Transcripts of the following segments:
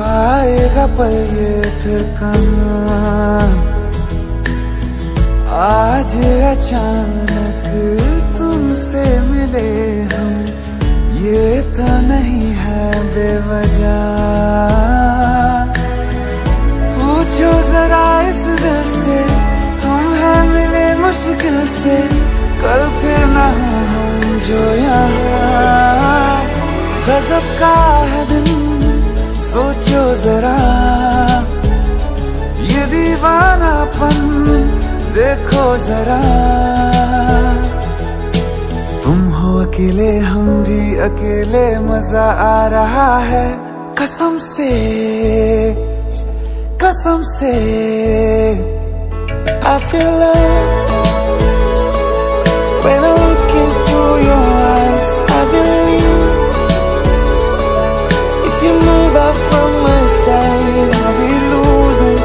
आएगा पल ये फिर कहाँ? आज अचानक तुमसे मिले हम, ये तो नहीं है बेवजह। पूछो जरा इस दिल से हम हैं मिले मुश्किल से, कल फिर ना हम जो यहाँ। गजब का है दिन सोचो जरा। ये दीवानापन देखो जरा। तुम हो अकेले, हम भी अकेले, मज़ा आ रहा है। कसम से कसम से। I feel love move out from my side I'll be losing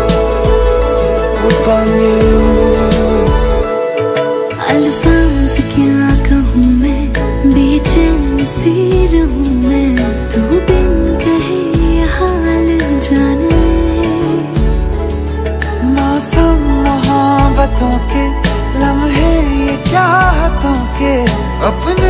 upon you. अल्फाज क्या कहूँ मैं बेचैन सी रहूँ मैं तू बिन कहे हाल जान। ले मौसम मोहब्बतों के लम्हे ये चाहतों के अपने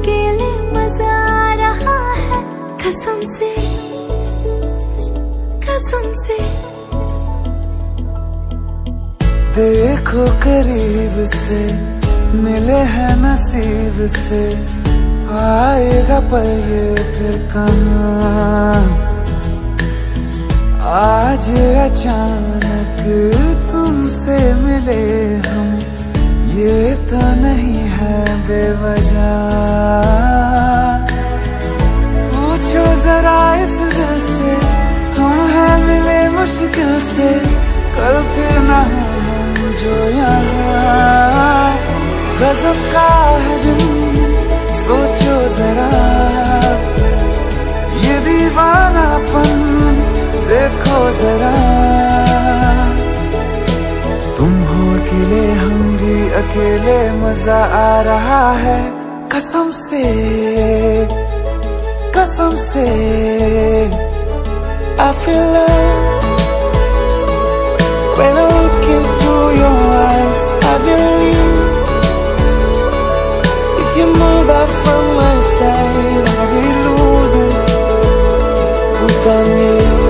अकेले मज़ा आ रहा है। कसम से कसम से। देखो करीब से, मिले हैं नसीब से। आएगा पल ये फिर कहाँ? आज अचानक तुमसे मिले हम, ये तो नहीं है बेवजह। से कल फिर ना हम जो यहाँ। गजब का है दिन, सोचो जरा। ये दीवानापन, देखो जरा। तुम हो अकेले, हम भी अकेले, मज़ा आ रहा है। कसम से कसम से। I feel love from my side, I'll be losing upon you.